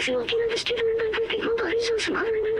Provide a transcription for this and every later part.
single key of the student and by people bodies of some other.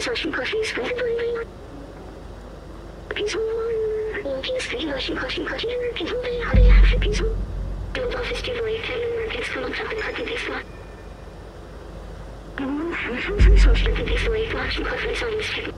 Searching question, spread the Peaceful one. Location, location, question, question, peaceful day, how you have peaceful? Do office to like ten peaceful on top of the peaceful. Social peaceful, like flashing question, science. Why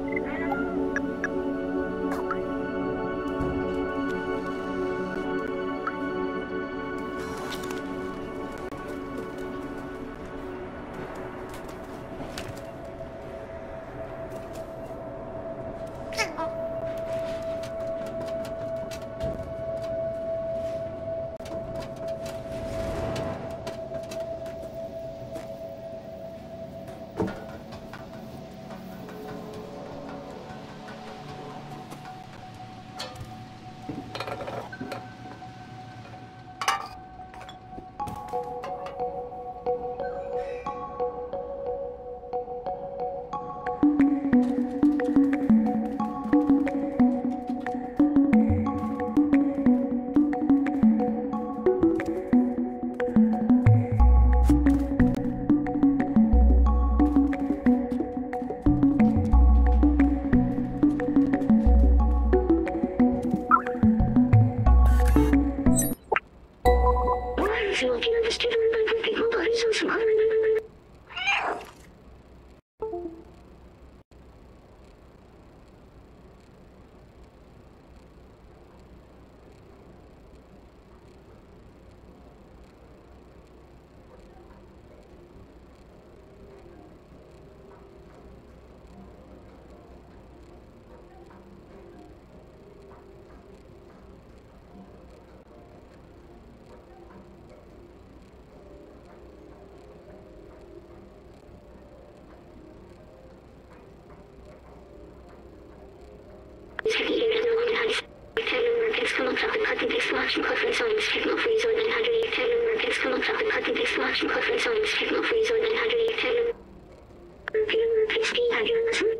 the student signs, techno freeze or 908 10 number pins come up top and cut and paste selection preference signs, techno freeze or 908 10 number. Repeat number